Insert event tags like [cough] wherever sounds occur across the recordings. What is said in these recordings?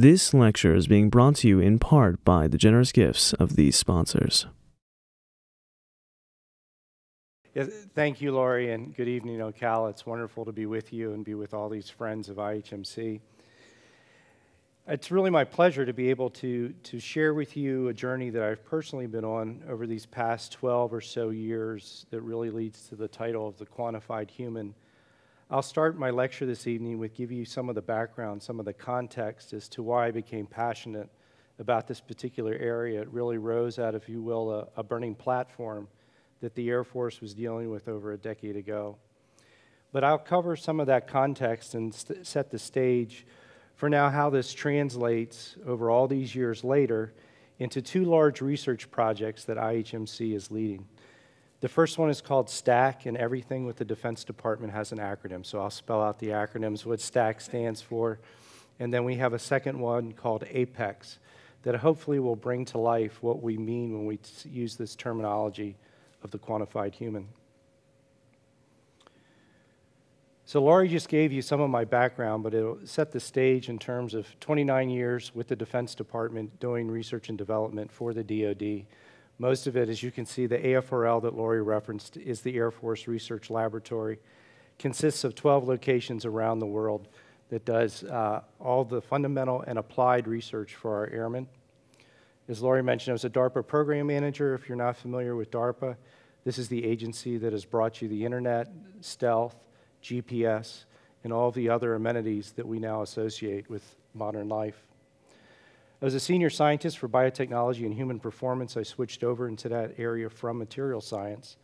This lecture is being brought to you in part by the generous gifts of these sponsors. Yes, thank you, Laurie, and good evening, Ocala. It's wonderful to be with you and be with all these friends of IHMC. It's really my pleasure to be able to, to share with you a journey that I've personally been on over these past 12 or so years that really leads to the title of The Quantified Human. I'll start my lecture this evening with give you some of the background, some of the context as to why I became passionate about this particular area. It really rose out, if you will, a, a burning platform that the Air Force was dealing with over a decade ago. But I'll cover some of that context and set the stage for now how this translates over all these years later into two large research projects that IHMC is leading. The first one is called STACK, and everything with the Defense Department has an acronym. So I'll spell out the acronyms, what STACK stands for. And then we have a second one called APEX that hopefully will bring to life what we mean when we use this terminology of the quantified human. So, Laurie just gave you some of my background, but it'll set the stage in terms of 29 years with the Defense Department doing research and development for the DoD. Most of it, as you can see, the AFRL that Laurie referenced is the Air Force Research Laboratory. Consists of 12 locations around the world that does uh, all the fundamental and applied research for our airmen. As Laurie mentioned, I was a DARPA program manager. If you're not familiar with DARPA, this is the agency that has brought you the internet, stealth, GPS, and all the other amenities that we now associate with modern life. As a senior scientist for biotechnology and human performance, I switched over into that area from material science,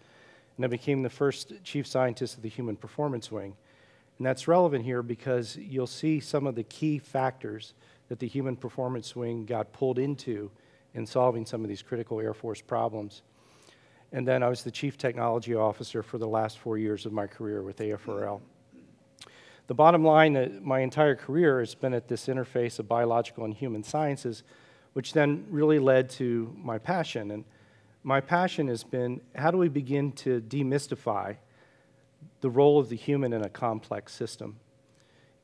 and I became the first chief scientist of the Human Performance Wing. And that's relevant here because you'll see some of the key factors that the Human Performance Wing got pulled into in solving some of these critical Air Force problems. And then I was the chief technology officer for the last four years of my career with AFRL. The bottom line that my entire career has been at this interface of biological and human sciences, which then really led to my passion. And my passion has been how do we begin to demystify the role of the human in a complex system?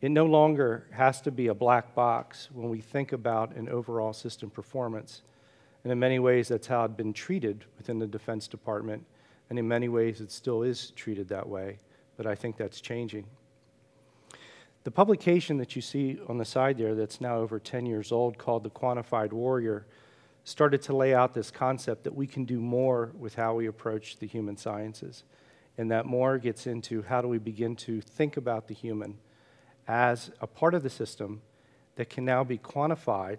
It no longer has to be a black box when we think about an overall system performance. And in many ways, that's how it's been treated within the Defense Department. And in many ways, it still is treated that way. But I think that's changing. The publication that you see on the side there, that's now over 10 years old, called The Quantified Warrior, started to lay out this concept that we can do more with how we approach the human sciences. And that more gets into how do we begin to think about the human as a part of the system that can now be quantified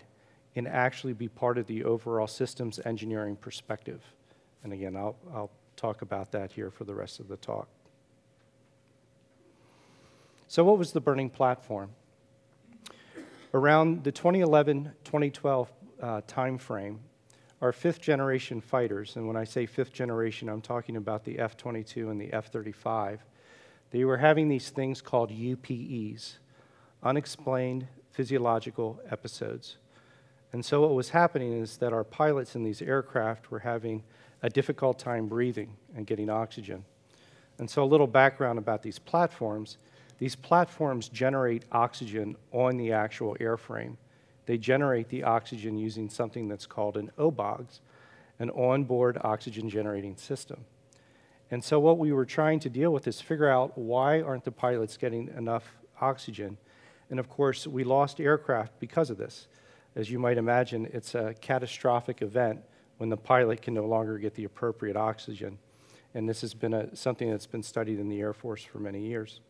and actually be part of the overall systems engineering perspective. And again, I'll, I'll talk about that here for the rest of the talk. So, what was the burning platform? Around the 2011 2012 uh, timeframe, our fifth generation fighters, and when I say fifth generation, I'm talking about the F 22 and the F 35, they were having these things called UPEs, unexplained physiological episodes. And so, what was happening is that our pilots in these aircraft were having a difficult time breathing and getting oxygen. And so, a little background about these platforms these platforms generate oxygen on the actual airframe. They generate the oxygen using something that's called an OBOGS, an onboard oxygen generating system. And so, what we were trying to deal with is figure out why aren't the pilots getting enough oxygen? And of course, we lost aircraft because of this. As you might imagine, it's a catastrophic event when the pilot can no longer get the appropriate oxygen. And this has been a, something that's been studied in the Air Force for many years.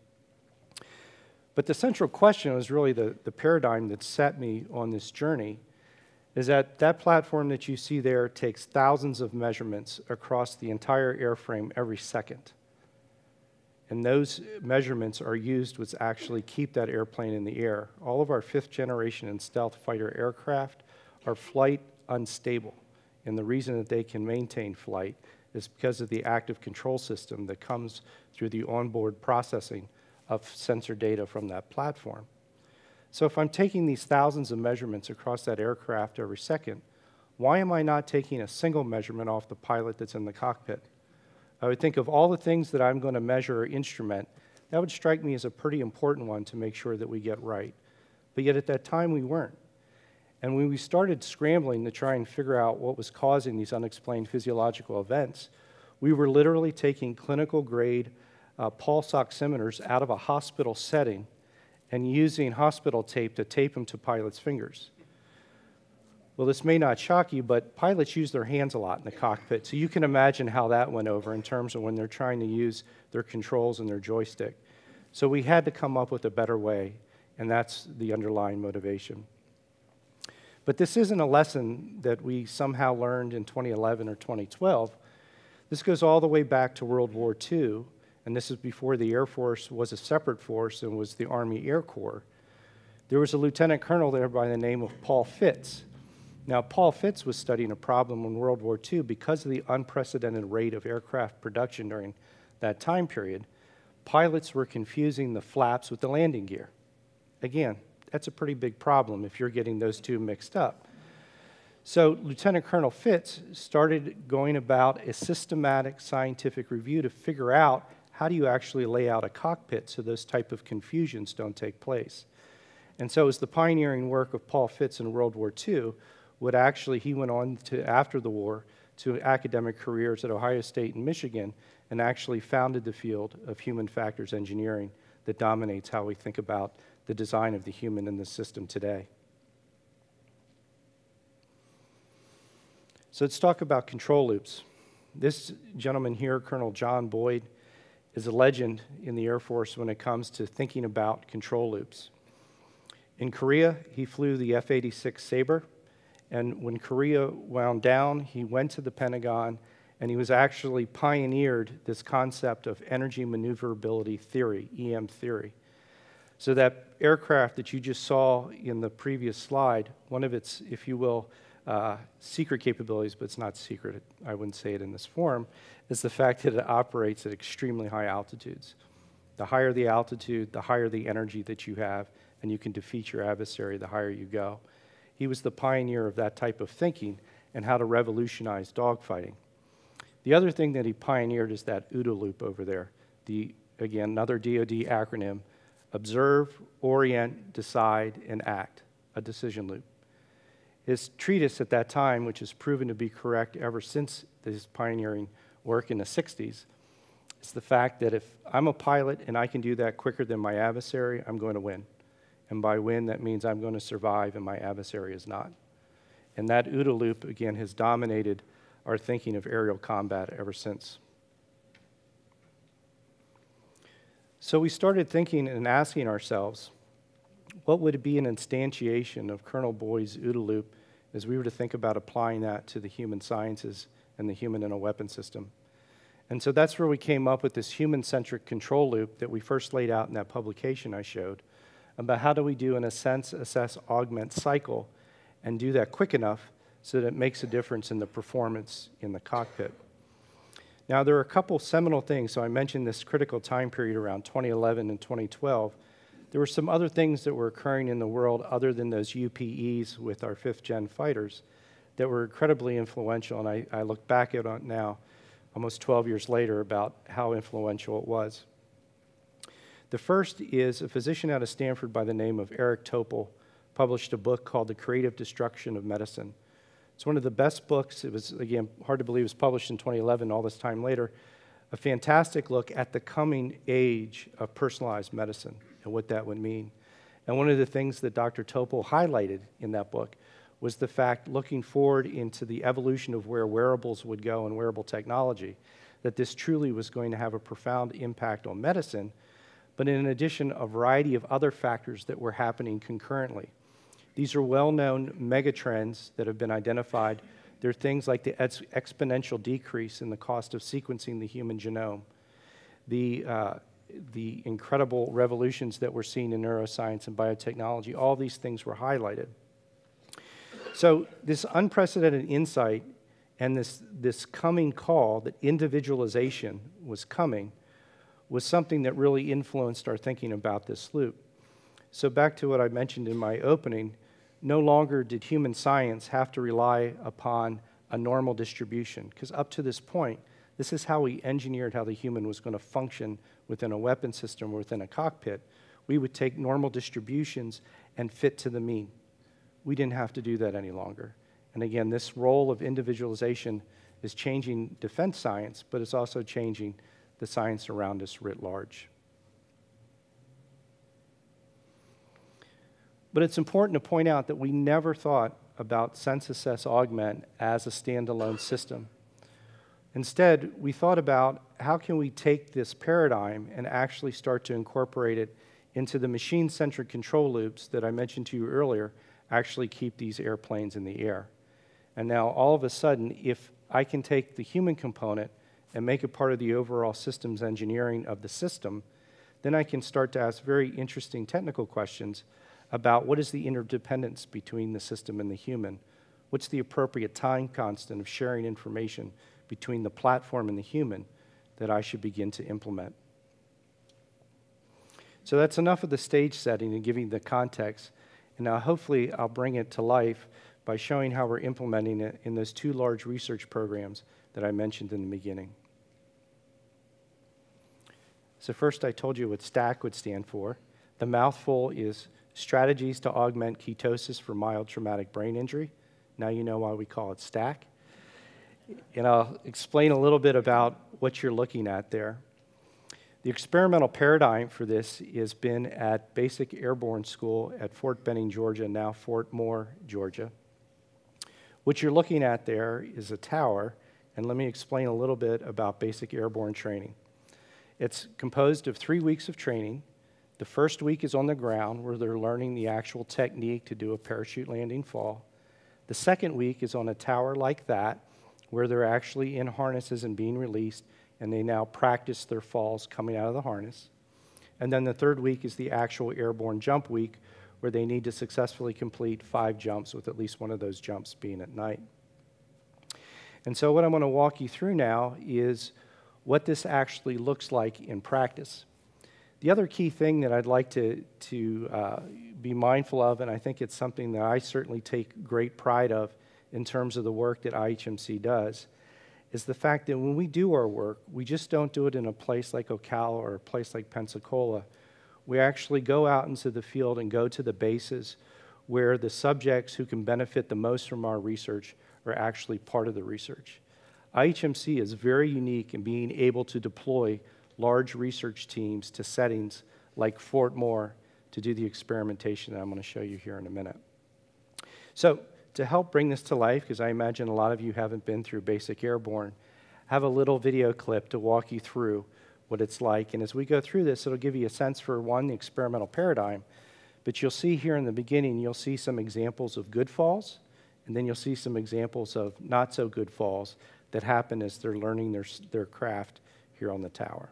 But the central question was really the, the paradigm that set me on this journey is that that platform that you see there takes thousands of measurements across the entire airframe every second. And those measurements are used to actually keep that airplane in the air. All of our fifth generation and stealth fighter aircraft are flight unstable. And the reason that they can maintain flight is because of the active control system that comes through the onboard processing of sensor data from that platform. So if I'm taking these thousands of measurements across that aircraft every second, why am I not taking a single measurement off the pilot that's in the cockpit? I would think of all the things that I'm going to measure or instrument, that would strike me as a pretty important one to make sure that we get right. But yet at that time, we weren't. And when we started scrambling to try and figure out what was causing these unexplained physiological events, we were literally taking clinical grade uh, pulse oximeters out of a hospital setting and using hospital tape to tape them to pilots' fingers. Well, this may not shock you, but pilots use their hands a lot in the cockpit, so you can imagine how that went over in terms of when they're trying to use their controls and their joystick. So we had to come up with a better way, and that's the underlying motivation. But this isn't a lesson that we somehow learned in 2011 or 2012. This goes all the way back to World War II, and this is before the Air Force was a separate force and was the Army Air Corps. There was a lieutenant colonel there by the name of Paul Fitts. Now, Paul Fitts was studying a problem in World War II because of the unprecedented rate of aircraft production during that time period. Pilots were confusing the flaps with the landing gear. Again, that's a pretty big problem if you're getting those two mixed up. So Lieutenant Colonel Fitts started going about a systematic scientific review to figure out how do you actually lay out a cockpit so those type of confusions don't take place. And so as the pioneering work of Paul Fitts in World War II would actually, he went on to, after the war, to academic careers at Ohio State and Michigan and actually founded the field of human factors engineering that dominates how we think about the design of the human in the system today. So let's talk about control loops. This gentleman here, Colonel John Boyd, is a legend in the Air Force when it comes to thinking about control loops. In Korea, he flew the F 86 Sabre, and when Korea wound down, he went to the Pentagon and he was actually pioneered this concept of energy maneuverability theory, EM theory. So that aircraft that you just saw in the previous slide, one of its, if you will, uh, secret capabilities, but it's not secret, I wouldn't say it in this form, is the fact that it operates at extremely high altitudes. The higher the altitude, the higher the energy that you have, and you can defeat your adversary the higher you go. He was the pioneer of that type of thinking and how to revolutionize dogfighting. The other thing that he pioneered is that OODA loop over there. The, again, another DoD acronym observe, orient, decide, and act, a decision loop. His treatise at that time, which has proven to be correct ever since his pioneering work in the 60s, is the fact that if I'm a pilot and I can do that quicker than my adversary, I'm going to win. And by win, that means I'm going to survive and my adversary is not. And that OODA loop, again, has dominated our thinking of aerial combat ever since. So we started thinking and asking ourselves, what would be an instantiation of Colonel Boyd's OODA loop as we were to think about applying that to the human sciences and the human in a weapon system? And so that's where we came up with this human centric control loop that we first laid out in that publication I showed about how do we do an sense, assess, augment cycle and do that quick enough so that it makes a difference in the performance in the cockpit. Now, there are a couple seminal things. So I mentioned this critical time period around 2011 and 2012. There were some other things that were occurring in the world other than those UPEs with our fifth gen fighters that were incredibly influential. And I, I look back at it now, almost 12 years later, about how influential it was. The first is a physician out of Stanford by the name of Eric Topol published a book called The Creative Destruction of Medicine. It's one of the best books. It was, again, hard to believe it was published in 2011, all this time later. A fantastic look at the coming age of personalized medicine and what that would mean. And one of the things that Dr. Topol highlighted in that book was the fact, looking forward into the evolution of where wearables would go and wearable technology, that this truly was going to have a profound impact on medicine, but in addition, a variety of other factors that were happening concurrently. These are well known megatrends that have been identified. There are things like the ex exponential decrease in the cost of sequencing the human genome, the, uh, the incredible revolutions that we're seeing in neuroscience and biotechnology. All these things were highlighted. So, this unprecedented insight and this, this coming call that individualization was coming was something that really influenced our thinking about this loop. So, back to what I mentioned in my opening, no longer did human science have to rely upon a normal distribution, because up to this point, this is how we engineered how the human was going to function within a weapon system or within a cockpit. We would take normal distributions and fit to the mean. We didn't have to do that any longer. And again, this role of individualization is changing defense science, but it's also changing the science around us writ large. But it's important to point out that we never thought about SenseAssess Augment as a standalone system. Instead, we thought about how can we take this paradigm and actually start to incorporate it into the machine-centric control loops that I mentioned to you earlier actually keep these airplanes in the air. And now all of a sudden, if I can take the human component and make it part of the overall systems engineering of the system, then I can start to ask very interesting technical questions about what is the interdependence between the system and the human? What's the appropriate time constant of sharing information between the platform and the human that I should begin to implement? So that's enough of the stage setting and giving the context. And now hopefully I'll bring it to life by showing how we're implementing it in those two large research programs that I mentioned in the beginning. So first I told you what STACK would stand for. The mouthful is strategies to augment ketosis for mild traumatic brain injury. Now you know why we call it STACK. And I'll explain a little bit about what you're looking at there. The experimental paradigm for this has been at Basic Airborne School at Fort Benning, Georgia, now Fort Moore, Georgia. What you're looking at there is a tower, and let me explain a little bit about basic airborne training. It's composed of three weeks of training the first week is on the ground where they're learning the actual technique to do a parachute landing fall. The second week is on a tower like that where they're actually in harnesses and being released, and they now practice their falls coming out of the harness. And then the third week is the actual airborne jump week where they need to successfully complete five jumps, with at least one of those jumps being at night. And so, what I'm going to walk you through now is what this actually looks like in practice. The other key thing that I'd like to, to uh, be mindful of, and I think it's something that I certainly take great pride of in terms of the work that IHMC does, is the fact that when we do our work, we just don't do it in a place like Ocala or a place like Pensacola. We actually go out into the field and go to the bases where the subjects who can benefit the most from our research are actually part of the research. IHMC is very unique in being able to deploy large research teams to settings like Fort Moore to do the experimentation that I'm going to show you here in a minute. So, to help bring this to life, because I imagine a lot of you haven't been through basic airborne, have a little video clip to walk you through what it's like. And as we go through this, it'll give you a sense for one, the experimental paradigm. But you'll see here in the beginning, you'll see some examples of good falls, and then you'll see some examples of not so good falls that happen as they're learning their, their craft here on the tower.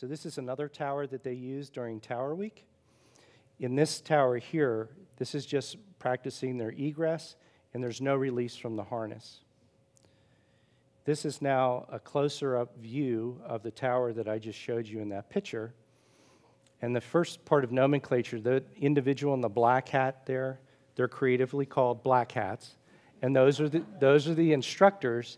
So this is another tower that they use during Tower Week. In this tower here, this is just practicing their egress, and there's no release from the harness. This is now a closer up view of the tower that I just showed you in that picture. And the first part of nomenclature, the individual in the black hat there, they're creatively called black hats. And those are the, those are the instructors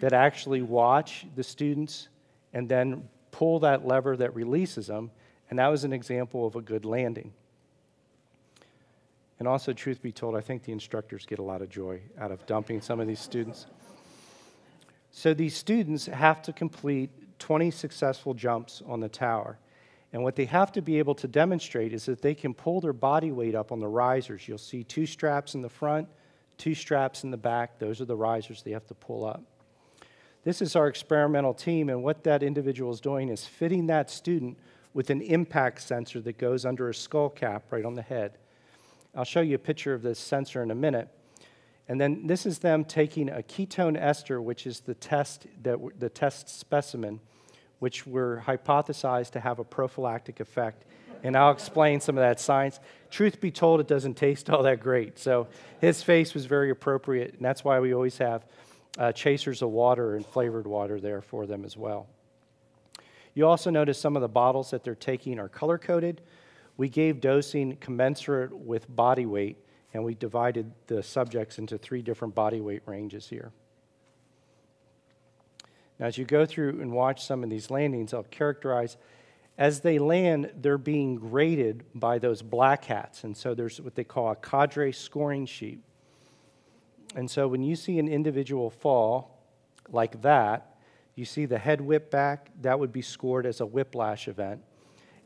that actually watch the students and then pull that lever that releases them, and that was an example of a good landing. And also, truth be told, I think the instructors get a lot of joy out of dumping some of these students. So these students have to complete 20 successful jumps on the tower. And what they have to be able to demonstrate is that they can pull their body weight up on the risers. You'll see two straps in the front, two straps in the back. Those are the risers they have to pull up. This is our experimental team, and what that individual is doing is fitting that student with an impact sensor that goes under a skull cap right on the head. I'll show you a picture of this sensor in a minute. And then this is them taking a ketone ester, which is the test, that, the test specimen, which were hypothesized to have a prophylactic effect. And I'll explain some of that science. Truth be told, it doesn't taste all that great. So his face was very appropriate, and that's why we always have uh, chasers of water and flavored water there for them as well. You also notice some of the bottles that they're taking are color coded. We gave dosing commensurate with body weight, and we divided the subjects into three different body weight ranges here. Now, as you go through and watch some of these landings, I'll characterize As they land, they're being graded by those black hats. And so there's what they call a cadre scoring sheet. And so when you see an individual fall like that, you see the head whip back, that would be scored as a whiplash event.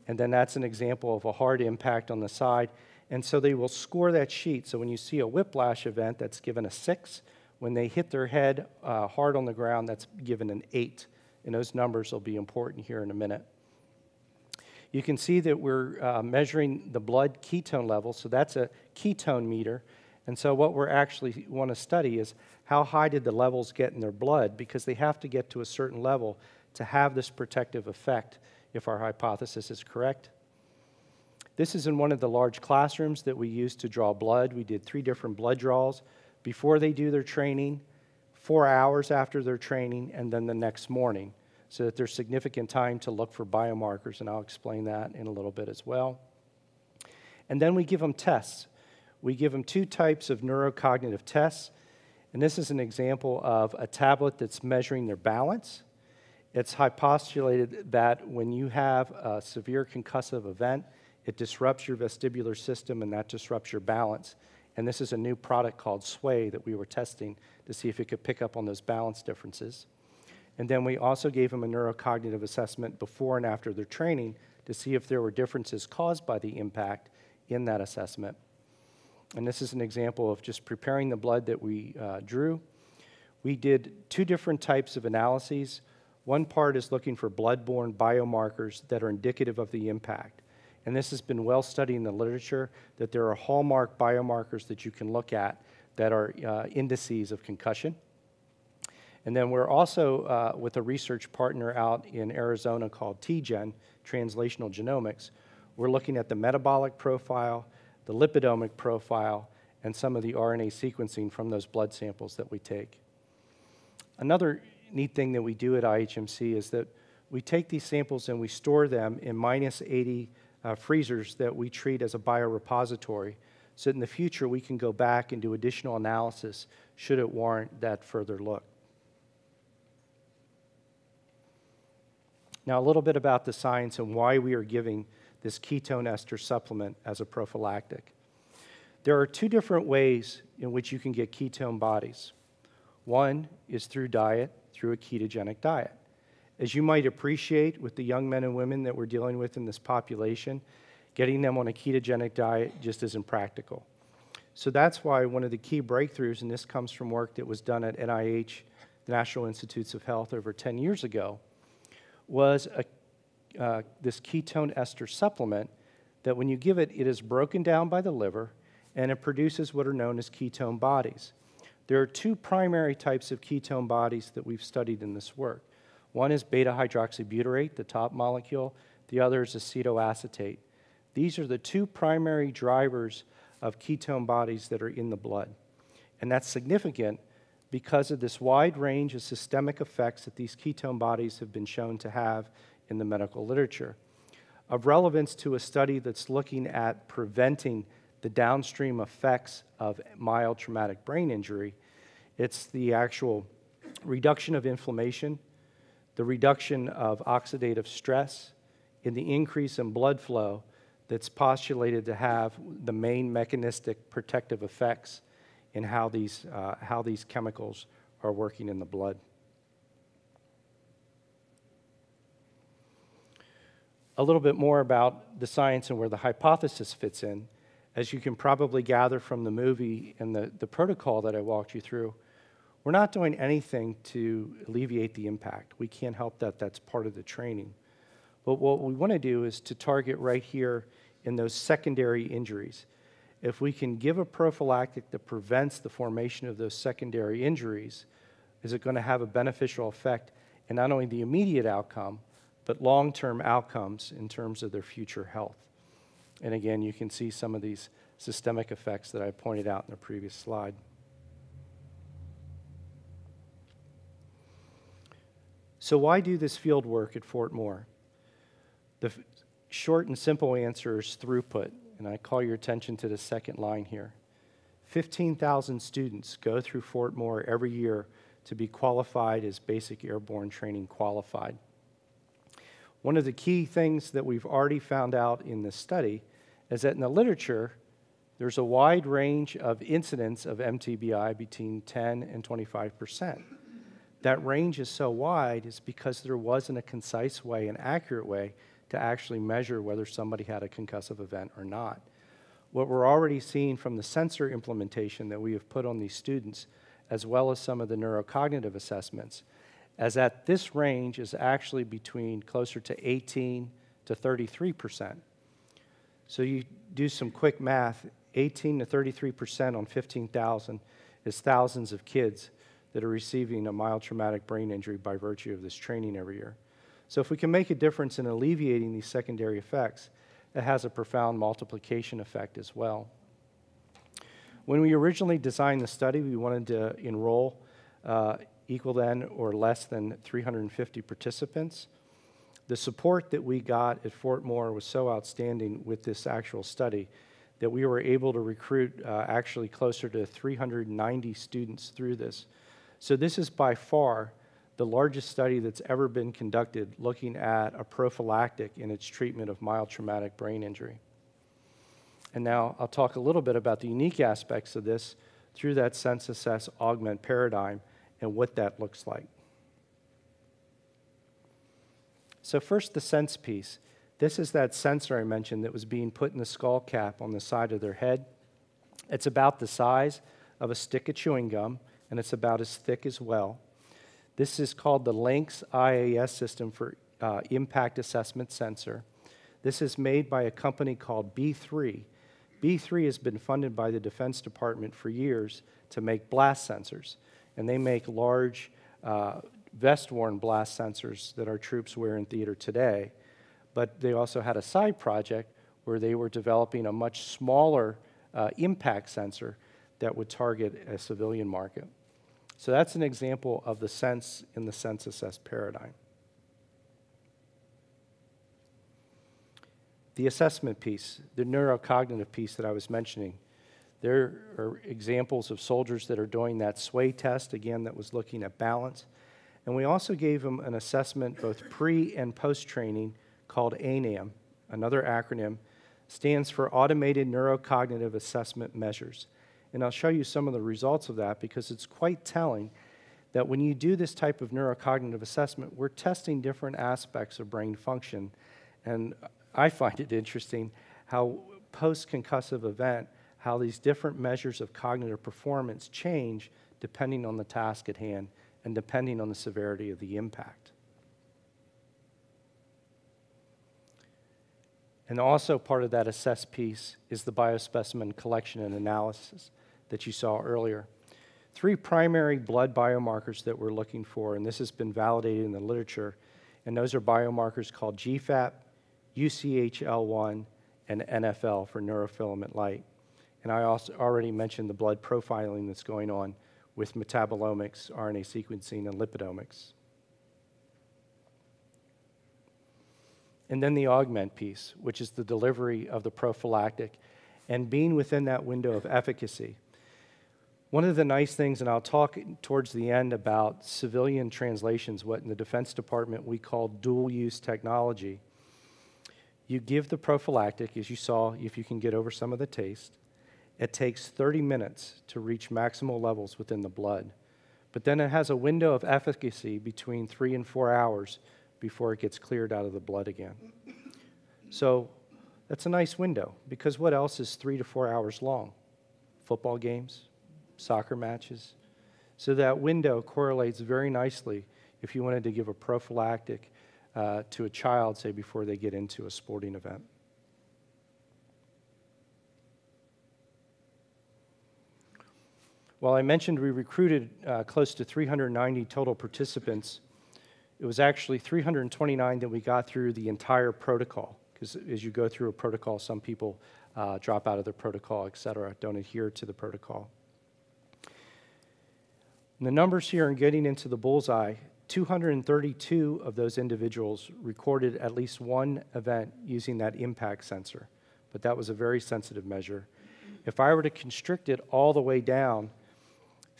And then that's an example of a hard impact on the side. And so they will score that sheet. So when you see a whiplash event, that's given a six. When they hit their head uh, hard on the ground, that's given an eight. And those numbers will be important here in a minute. You can see that we're uh, measuring the blood ketone level. So that's a ketone meter. And so what we're actually want to study is how high did the levels get in their blood because they have to get to a certain level to have this protective effect if our hypothesis is correct. This is in one of the large classrooms that we used to draw blood. We did three different blood draws before they do their training, four hours after their training, and then the next morning so that there's significant time to look for biomarkers, and I'll explain that in a little bit as well. And then we give them tests. We give them two types of neurocognitive tests, and this is an example of a tablet that's measuring their balance. It's hypostulated that when you have a severe concussive event, it disrupts your vestibular system and that disrupts your balance. And this is a new product called Sway that we were testing to see if it could pick up on those balance differences. And then we also gave them a neurocognitive assessment before and after their training to see if there were differences caused by the impact in that assessment. And this is an example of just preparing the blood that we uh, drew. We did two different types of analyses. One part is looking for blood-borne biomarkers that are indicative of the impact. And this has been well studied in the literature that there are hallmark biomarkers that you can look at that are uh, indices of concussion. And then we're also uh, with a research partner out in Arizona called TGen, Translational Genomics. We're looking at the metabolic profile, the lipidomic profile, and some of the RNA sequencing from those blood samples that we take. Another neat thing that we do at IHMC is that we take these samples and we store them in minus 80 uh, freezers that we treat as a biorepository so that in the future we can go back and do additional analysis should it warrant that further look. Now, a little bit about the science and why we are giving this ketone ester supplement as a prophylactic. There are two different ways in which you can get ketone bodies. One is through diet, through a ketogenic diet. As you might appreciate with the young men and women that we're dealing with in this population, getting them on a ketogenic diet just isn't practical. So that's why one of the key breakthroughs, and this comes from work that was done at NIH, the National Institutes of Health, over 10 years ago, was a, uh, this ketone ester supplement that when you give it, it is broken down by the liver and it produces what are known as ketone bodies. There are two primary types of ketone bodies that we've studied in this work. One is beta hydroxybutyrate, the top molecule, the other is acetoacetate. These are the two primary drivers of ketone bodies that are in the blood. And that's significant because of this wide range of systemic effects that these ketone bodies have been shown to have in the medical literature. Of relevance to a study that's looking at preventing the downstream effects of mild traumatic brain injury, it's the actual reduction of inflammation, the reduction of oxidative stress, and the increase in blood flow that's postulated to have the main mechanistic protective effects in how these, uh, how these chemicals are working in the blood. A little bit more about the science and where the hypothesis fits in. As you can probably gather from the movie and the, the protocol that I walked you through, we're not doing anything to alleviate the impact. We can't help that, that's part of the training. But what we want to do is to target right here in those secondary injuries if we can give a prophylactic that prevents the formation of those secondary injuries, is it going to have a beneficial effect in not only the immediate outcome, but long term outcomes in terms of their future health? And again, you can see some of these systemic effects that I pointed out in the previous slide. So, why do this field work at Fort Moore? The short and simple answer is throughput. And I call your attention to the second line here. 15,000 students go through Fort Moore every year to be qualified as basic airborne training qualified. One of the key things that we've already found out in this study is that in the literature, there's a wide range of incidence of MTBI between 10 and 25 percent. That range is so wide is because there wasn't a concise way, an accurate way, to actually measure whether somebody had a concussive event or not. What we're already seeing from the sensor implementation that we have put on these students, as well as some of the neurocognitive assessments, is that this range is actually between closer to 18 to 33 percent. So you do some quick math, 18 to 33 percent on 15,000 is thousands of kids that are receiving a mild traumatic brain injury by virtue of this training every year. So if we can make a difference in alleviating these secondary effects, it has a profound multiplication effect as well. When we originally designed the study, we wanted to enroll uh, equal than or less than 350 participants. The support that we got at Fort Moore was so outstanding with this actual study that we were able to recruit uh, actually closer to 390 students through this. So, this is by far the largest study that's ever been conducted looking at a prophylactic in its treatment of mild traumatic brain injury. And now I'll talk a little bit about the unique aspects of this through that sense assess augment paradigm and what that looks like. So, first, the sense piece. This is that sensor I mentioned that was being put in the skull cap on the side of their head. It's about the size of a stick of chewing gum, and it's about as thick as well. This is called the Linx IAS system for uh, impact assessment sensor. This is made by a company called B3. B3 has been funded by the Defense Department for years to make blast sensors and they make large uh, vest-worn blast sensors that our troops wear in theater today. But they also had a side project where they were developing a much smaller uh, impact sensor that would target a civilian market. So that's an example of the sense in the sense assess paradigm. The assessment piece, the neurocognitive piece that I was mentioning, there are examples of soldiers that are doing that sway test, again, that was looking at balance. And we also gave them an assessment both pre and post training called ANAM, another acronym, stands for Automated Neurocognitive Assessment Measures. And I'll show you some of the results of that because it's quite telling that when you do this type of neurocognitive assessment, we're testing different aspects of brain function. And I find it interesting how post concussive event how these different measures of cognitive performance change depending on the task at hand and depending on the severity of the impact. And also part of that assess piece is the biospecimen collection and analysis that you saw earlier. Three primary blood biomarkers that we're looking for, and this has been validated in the literature, and those are biomarkers called GFAP, UCHL1, and NFL for neurofilament light. And I also already mentioned the blood profiling that's going on with metabolomics, RNA sequencing, and lipidomics. And then the augment piece, which is the delivery of the prophylactic and being within that window of efficacy. One of the nice things, and I'll talk towards the end about civilian translations, what in the Defense Department we call dual use technology. You give the prophylactic, as you saw, if you can get over some of the taste. It takes 30 minutes to reach maximal levels within the blood. But then it has a window of efficacy between three and four hours before it gets cleared out of the blood again. So that's a nice window because what else is three to four hours long? Football games, soccer matches. So that window correlates very nicely if you wanted to give a prophylactic uh, to a child, say, before they get into a sporting event. While I mentioned we recruited uh, close to 390 total participants, it was actually 329 that we got through the entire protocol. Because as you go through a protocol, some people uh, drop out of the protocol, et cetera, don't adhere to the protocol. And the numbers here and getting into the bullseye 232 of those individuals recorded at least one event using that impact sensor, but that was a very sensitive measure. If I were to constrict it all the way down,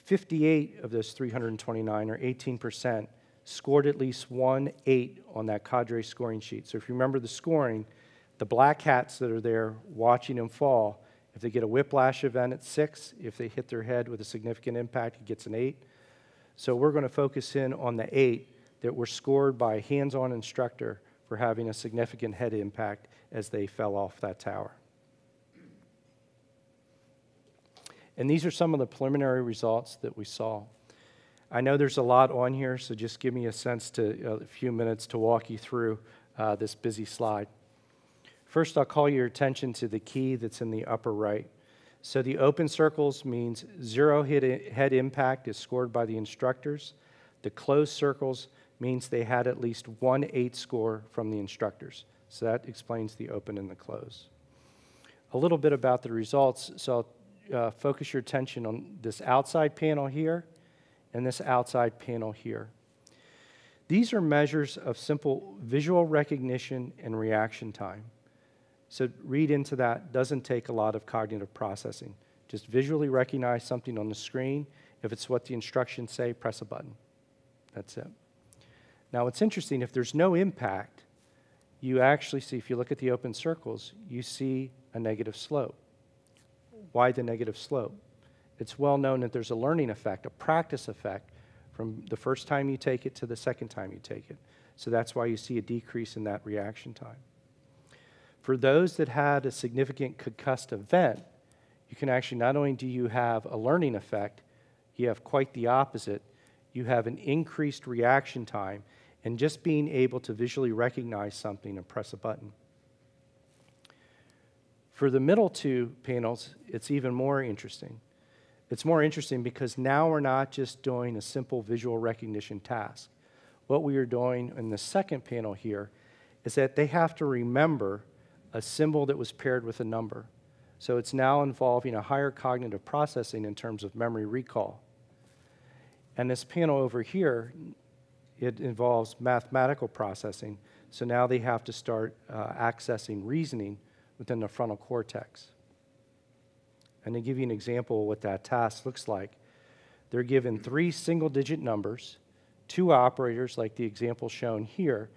58 of those 329, or 18%, scored at least one eight on that cadre scoring sheet. So if you remember the scoring, the black hats that are there watching them fall, if they get a whiplash event at six, if they hit their head with a significant impact, it gets an eight. So we're going to focus in on the eight that were scored by a hands on instructor for having a significant head impact as they fell off that tower. And these are some of the preliminary results that we saw. I know there's a lot on here, so just give me a sense to a few minutes to walk you through uh, this busy slide. First, I'll call your attention to the key that's in the upper right. So the open circles means zero head impact is scored by the instructors. The closed circles means they had at least one eight score from the instructors. So that explains the open and the close. A little bit about the results. So I'll uh, focus your attention on this outside panel here and this outside panel here. These are measures of simple visual recognition and reaction time. So read into that. Doesn't take a lot of cognitive processing. Just visually recognize something on the screen. If it's what the instructions say, press a button. That's it. Now, it's interesting, if there's no impact, you actually see, if you look at the open circles, you see a negative slope. Why the negative slope? It's well known that there's a learning effect, a practice effect, from the first time you take it to the second time you take it. So that's why you see a decrease in that reaction time. For those that had a significant concussed event, you can actually not only do you have a learning effect, you have quite the opposite. You have an increased reaction time and just being able to visually recognize something and press a button. For the middle two panels, it's even more interesting. It's more interesting because now we're not just doing a simple visual recognition task. What we are doing in the second panel here is that they have to remember a symbol that was paired with a number. So it's now involving a higher cognitive processing in terms of memory recall. And this panel over here, it involves mathematical processing. So now they have to start uh, accessing reasoning within the frontal cortex. And to give you an example of what that task looks like, they're given three single digit numbers, two operators like the example shown here,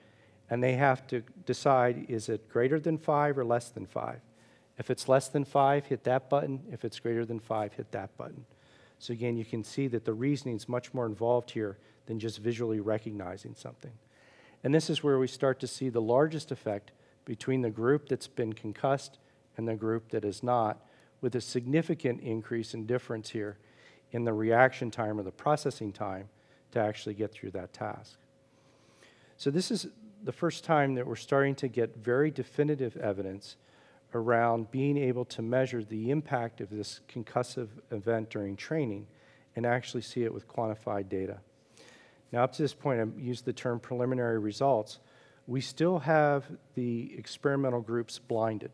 and they have to decide is it greater than five or less than five? If it's less than five, hit that button. If it's greater than five, hit that button. So again, you can see that the reasoning is much more involved here than just visually recognizing something. And this is where we start to see the largest effect between the group that's been concussed and the group that is not, with a significant increase in difference here in the reaction time or the processing time to actually get through that task. So, this is the first time that we're starting to get very definitive evidence around being able to measure the impact of this concussive event during training and actually see it with quantified data. Now, up to this point, I've used the term preliminary results. We still have the experimental groups blinded.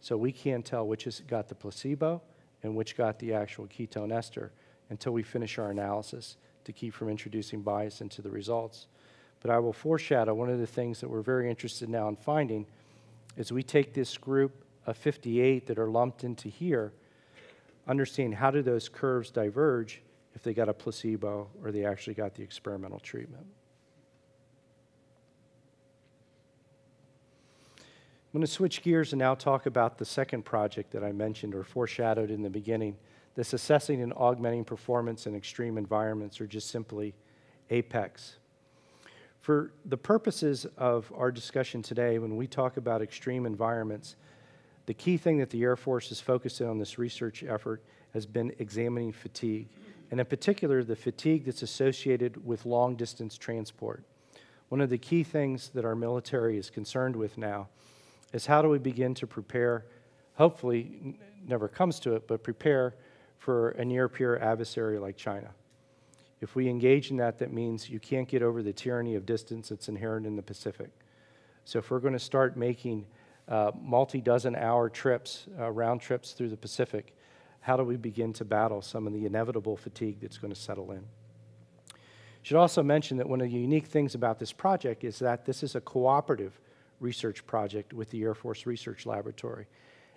So we can't tell which has got the placebo and which got the actual ketone ester until we finish our analysis to keep from introducing bias into the results. But I will foreshadow one of the things that we're very interested now in finding is we take this group of 58 that are lumped into here, understand how do those curves diverge if they got a placebo or they actually got the experimental treatment. I'm going to switch gears and now talk about the second project that I mentioned or foreshadowed in the beginning this assessing and augmenting performance in extreme environments, or just simply APEX. For the purposes of our discussion today, when we talk about extreme environments, the key thing that the Air Force is focusing on this research effort has been examining fatigue, and in particular, the fatigue that's associated with long distance transport. One of the key things that our military is concerned with now is how do we begin to prepare, hopefully, never comes to it, but prepare for a near peer adversary like China. If we engage in that, that means you can't get over the tyranny of distance that's inherent in the Pacific. So if we're going to start making uh, multi dozen hour trips, uh, round trips through the Pacific, how do we begin to battle some of the inevitable fatigue that's going to settle in? Should also mention that one of the unique things about this project is that this is a cooperative research project with the Air Force Research Laboratory.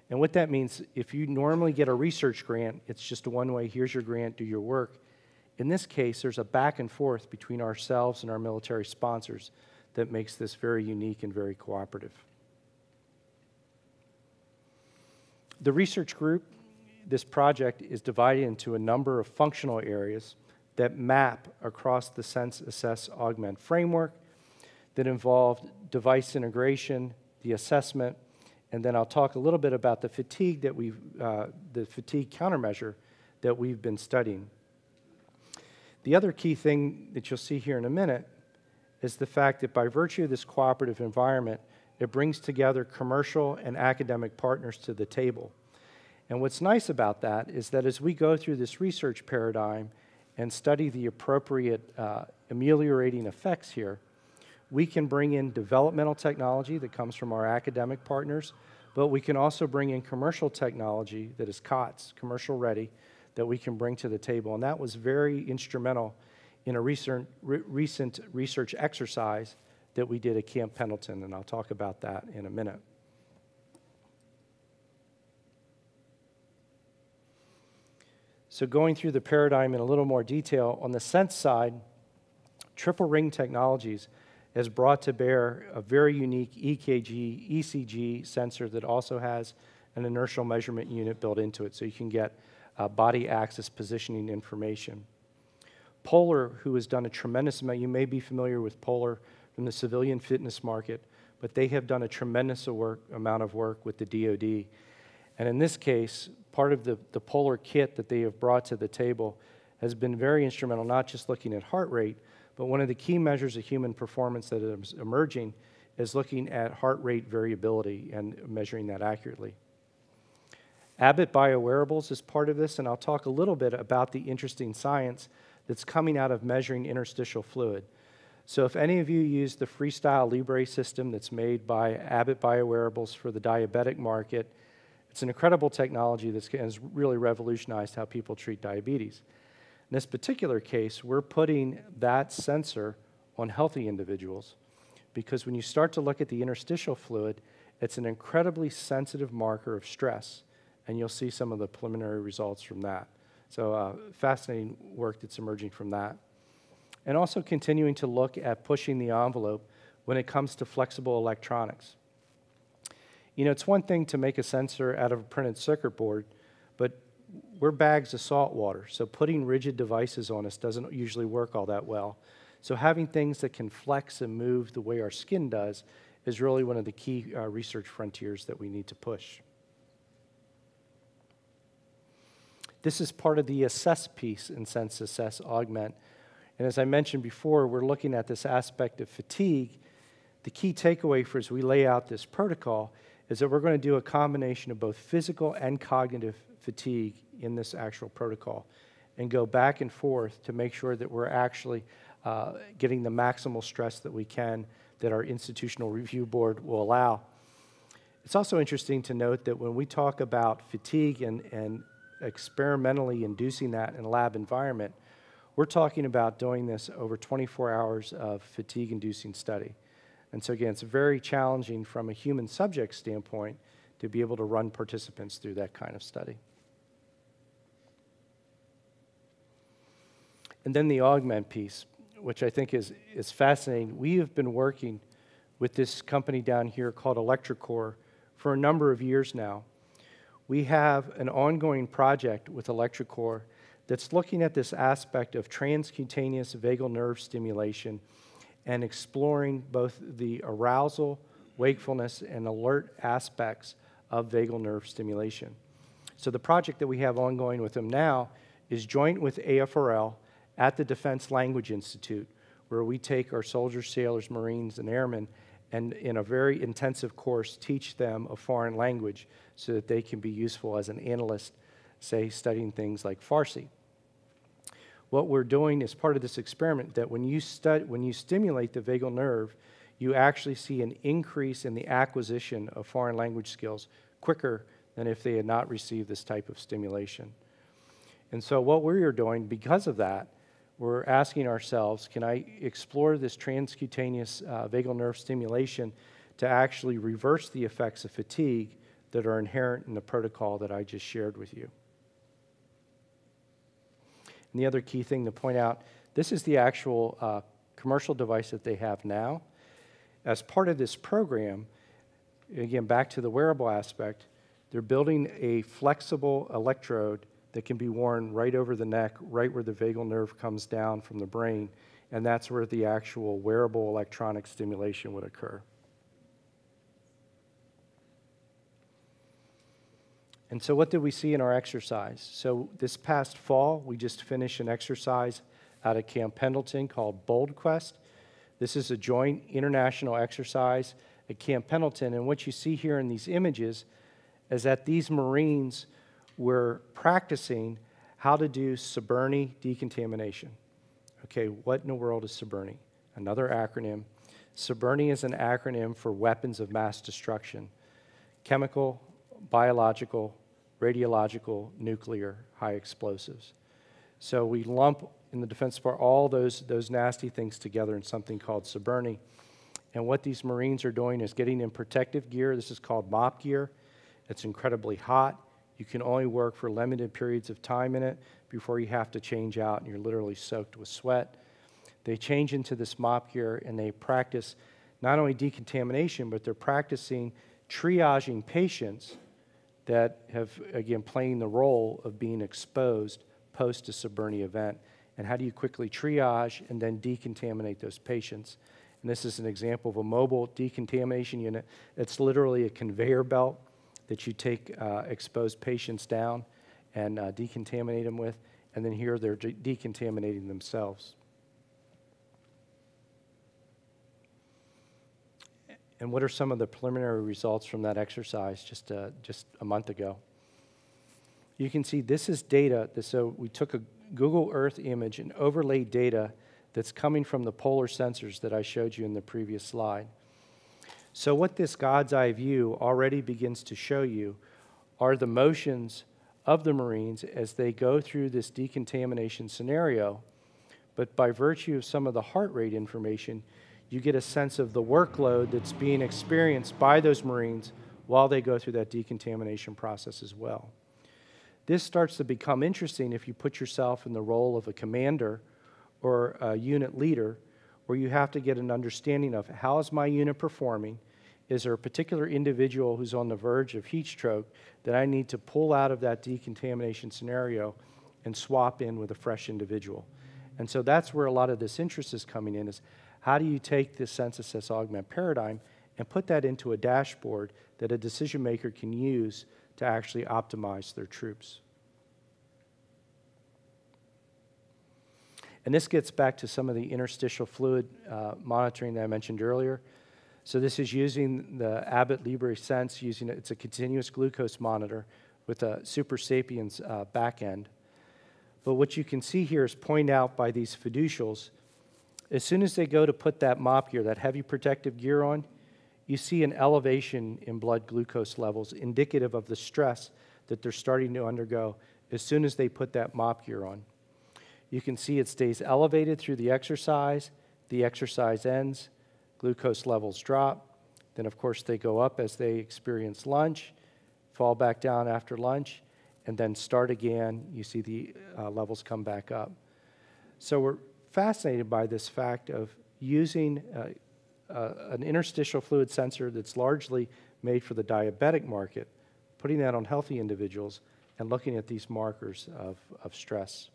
And what that means, if you normally get a research grant, it's just a one way, here's your grant, do your work. In this case, there's a back and forth between ourselves and our military sponsors that makes this very unique and very cooperative. The research group, this project is divided into a number of functional areas that map across the Sense, Assess, Augment framework that involved device integration, the assessment, and then I'll talk a little bit about the fatigue that we've, uh, the fatigue countermeasure that we've been studying. The other key thing that you'll see here in a minute is the fact that by virtue of this cooperative environment, it brings together commercial and academic partners to the table. And what's nice about that is that as we go through this research paradigm and study the appropriate uh, ameliorating effects here, we can bring in developmental technology that comes from our academic partners, but we can also bring in commercial technology that is COTS, commercial ready, that we can bring to the table. And that was very instrumental in a recent, re recent research exercise that we did at Camp Pendleton, and I'll talk about that in a minute. So, going through the paradigm in a little more detail, on the sense side, triple ring technologies has brought to bear a very unique EKG, ECG sensor that also has an inertial measurement unit built into it, so you can get uh, body axis positioning information. Polar, who has done a tremendous amount, you may be familiar with Polar from the civilian fitness market, but they have done a tremendous work, amount of work with the DoD. And in this case, part of the, the Polar kit that they have brought to the table has been very instrumental, not just looking at heart rate, but one of the key measures of human performance that is emerging is looking at heart rate variability and measuring that accurately. Abbott BioWearables is part of this, and I'll talk a little bit about the interesting science that's coming out of measuring interstitial fluid. So if any of you use the Freestyle Libre system that's made by Abbott BioWearables for the diabetic market, it's an incredible technology that has really revolutionized how people treat diabetes. In this particular case, we're putting that sensor on healthy individuals because when you start to look at the interstitial fluid, it's an incredibly sensitive marker of stress, and you'll see some of the preliminary results from that. So, uh, fascinating work that's emerging from that. And also continuing to look at pushing the envelope when it comes to flexible electronics. You know, it's one thing to make a sensor out of a printed circuit board, but we're bags of salt water, so putting rigid devices on us doesn't usually work all that well. So having things that can flex and move the way our skin does is really one of the key uh, research frontiers that we need to push. This is part of the assess piece in Sense Assess Augment. And as I mentioned before, we're looking at this aspect of fatigue. The key takeaway for as we lay out this protocol is that we're going to do a combination of both physical and cognitive fatigue in this actual protocol and go back and forth to make sure that we're actually uh, getting the maximal stress that we can that our institutional review board will allow. It's also interesting to note that when we talk about fatigue and, and experimentally inducing that in a lab environment, we're talking about doing this over 24 hours of fatigue inducing study. And so, again, it's very challenging from a human subject standpoint to be able to run participants through that kind of study. And then the augment piece, which I think is, is fascinating. We have been working with this company down here called electroCore for a number of years now. We have an ongoing project with electroCore that's looking at this aspect of transcutaneous vagal nerve stimulation and exploring both the arousal, wakefulness, and alert aspects of vagal nerve stimulation. So the project that we have ongoing with them now is joint with AFRL at the Defense Language Institute, where we take our soldiers, sailors, Marines, and airmen and in a very intensive course teach them a foreign language so that they can be useful as an analyst, say, studying things like Farsi. What we're doing is part of this experiment that when you, when you stimulate the vagal nerve, you actually see an increase in the acquisition of foreign language skills quicker than if they had not received this type of stimulation. And so, what we are doing because of that we're asking ourselves can I explore this transcutaneous uh, vagal nerve stimulation to actually reverse the effects of fatigue that are inherent in the protocol that I just shared with you? And the other key thing to point out, this is the actual uh, commercial device that they have now. As part of this program, again, back to the wearable aspect, they're building a flexible electrode that can be worn right over the neck, right where the vagal nerve comes down from the brain, and that's where the actual wearable electronic stimulation would occur. And so, what did we see in our exercise? So, this past fall, we just finished an exercise out of Camp Pendleton called Bold Quest. This is a joint international exercise at Camp Pendleton. And what you see here in these images is that these Marines were practicing how to do CBRNE decontamination. Okay, what in the world is CBRNE? Another acronym. CBRNE is an acronym for weapons of mass destruction chemical, biological, radiological, nuclear, high explosives. So we lump in the Defense Department all those, those nasty things together in something called CBRNE. And what these Marines are doing is getting in protective gear. This is called MOPP gear. It's incredibly hot. You can only work for limited periods of time in it before you have to change out, and you're literally soaked with sweat. They change into this MOPP gear and they practice not only decontamination, but they're practicing triaging patients that have, again, playing the role of being exposed post a CBRNE event. And how do you quickly triage and then decontaminate those patients? And this is an example of a mobile decontamination unit. It's literally a conveyor belt that you take uh, exposed patients down and uh, decontaminate them with. And then here they're de- decontaminating themselves. And what are some of the preliminary results from that exercise just, uh, just a month ago? You can see this is data. That, so we took a Google Earth image and overlaid data that's coming from the polar sensors that I showed you in the previous slide. So, what this God's eye view already begins to show you are the motions of the Marines as they go through this decontamination scenario. But by virtue of some of the heart rate information, you get a sense of the workload that's being experienced by those Marines while they go through that decontamination process as well. This starts to become interesting if you put yourself in the role of a commander or a unit leader, where you have to get an understanding of how is my unit performing? Is there a particular individual who's on the verge of heat stroke that I need to pull out of that decontamination scenario and swap in with a fresh individual? And so that's where a lot of this interest is coming in is how do you take this sense assess augment paradigm and put that into a dashboard that a decision maker can use to actually optimize their troops? And this gets back to some of the interstitial fluid uh, monitoring that I mentioned earlier. So this is using the Abbott Libre Sense, using it, it's a continuous glucose monitor with a Supersapiens uh, back end. But what you can see here is pointed out by these fiducials as soon as they go to put that MOPP gear, that heavy protective gear on, you see an elevation in blood glucose levels indicative of the stress that they're starting to undergo as soon as they put that MOPP gear on. You can see it stays elevated through the exercise, the exercise ends, glucose levels drop. Then, of course, they go up as they experience lunch, fall back down after lunch, and then start again. You see the uh, levels come back up. So, we're fascinated by this fact of using uh, uh, an interstitial fluid sensor that's largely made for the diabetic market, putting that on healthy individuals, and looking at these markers of, of stress.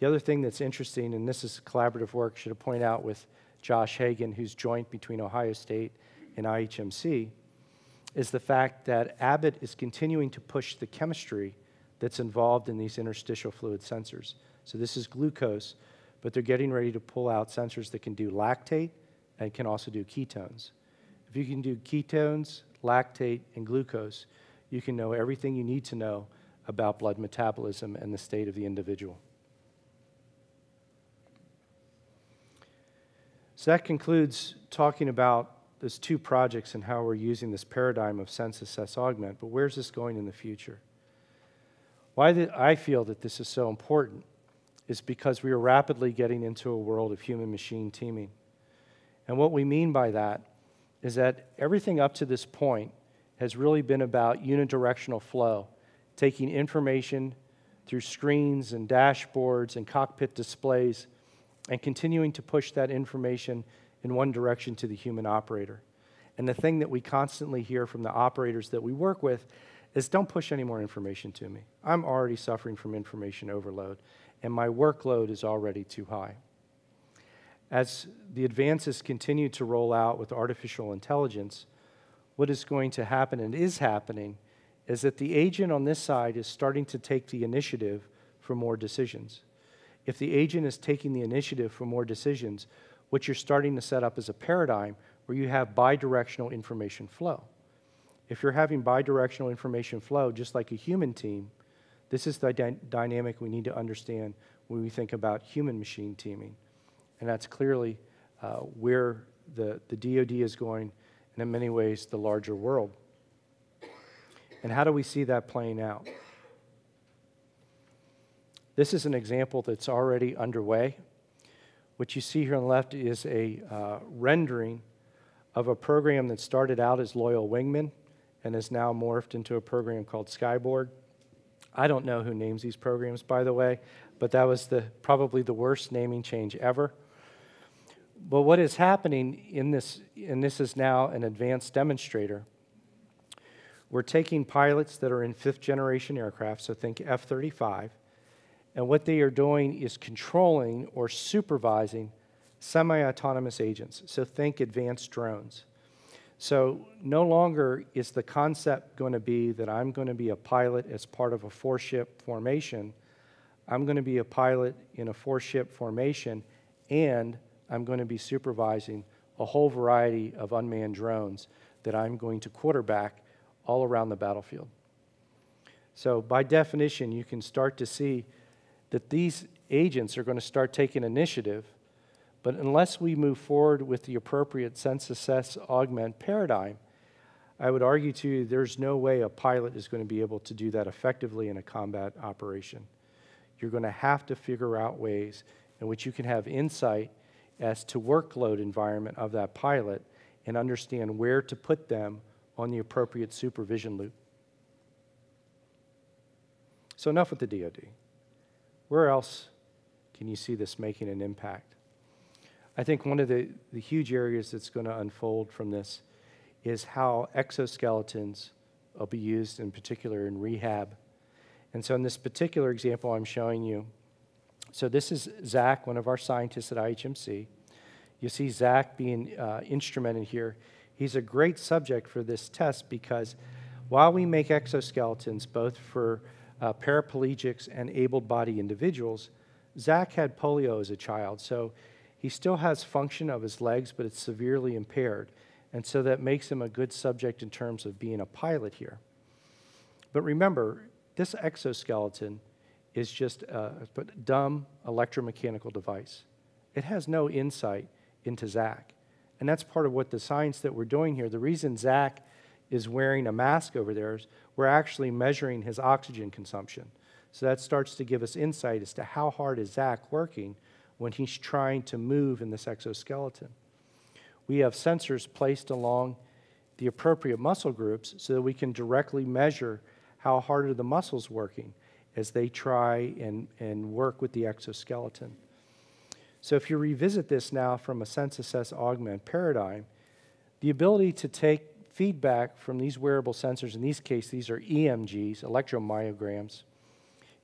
The other thing that's interesting, and this is collaborative work, should have pointed out with Josh Hagen, who's joint between Ohio State and IHMC, is the fact that Abbott is continuing to push the chemistry that's involved in these interstitial fluid sensors. So this is glucose, but they're getting ready to pull out sensors that can do lactate and can also do ketones. If you can do ketones, lactate, and glucose, you can know everything you need to know about blood metabolism and the state of the individual. So that concludes talking about those two projects and how we're using this paradigm of sense assess augment. But where's this going in the future? Why I feel that this is so important is because we are rapidly getting into a world of human machine teaming. And what we mean by that is that everything up to this point has really been about unidirectional flow, taking information through screens and dashboards and cockpit displays, and continuing to push that information in one direction to the human operator. And the thing that we constantly hear from the operators that we work with is don't push any more information to me. I'm already suffering from information overload, and my workload is already too high. As the advances continue to roll out with artificial intelligence, what is going to happen and is happening is that the agent on this side is starting to take the initiative for more decisions. If the agent is taking the initiative for more decisions, what you're starting to set up is a paradigm where you have bidirectional information flow. If you're having bidirectional information flow, just like a human team, this is the dy- dynamic we need to understand when we think about human machine teaming. And that's clearly uh, where the, the DoD is going, and in many ways, the larger world. And how do we see that playing out? This is an example that's already underway. What you see here on the left is a uh, rendering of a program that started out as Loyal Wingman and is now morphed into a program called Skyborg. I don't know who names these programs, by the way, but that was the, probably the worst naming change ever. But what is happening in this, and this is now an advanced demonstrator, we're taking pilots that are in fifth generation aircraft, so think F 35, and what they are doing is controlling or supervising semi autonomous agents. So think advanced drones. So no longer is the concept going to be that I'm going to be a pilot as part of a four ship formation. I'm going to be a pilot in a four ship formation, and I'm going to be supervising a whole variety of unmanned drones that I'm going to quarterback all around the battlefield. So, by definition, you can start to see that these agents are going to start taking initiative, but unless we move forward with the appropriate sense assess augment paradigm, I would argue to you there's no way a pilot is going to be able to do that effectively in a combat operation. You're going to have to figure out ways in which you can have insight as to workload environment of that pilot and understand where to put them on the appropriate supervision loop. So, enough with the DoD. Where else can you see this making an impact? I think one of the, the huge areas that's going to unfold from this is how exoskeletons will be used, in particular in rehab. And so, in this particular example I'm showing you, so this is Zach, one of our scientists at IHMC. You see Zach being uh, instrumented here he's a great subject for this test because while we make exoskeletons both for uh, paraplegics and able bodied individuals, Zach had polio as a child, so he still has function of his legs, but it's severely impaired. And so that makes him a good subject in terms of being a pilot here. But remember, this exoskeleton is just a dumb electromechanical device. It has no insight into Zach. And that's part of what the science that we're doing here. The reason Zach is wearing a mask over there is we're actually measuring his oxygen consumption. So that starts to give us insight as to how hard is Zach working when he's trying to move in this exoskeleton. We have sensors placed along the appropriate muscle groups so that we can directly measure how hard are the muscles working as they try and, and work with the exoskeleton. So if you revisit this now from a sense assess augment paradigm, the ability to take feedback from these wearable sensors, in these cases, these are EMGs, electromyograms.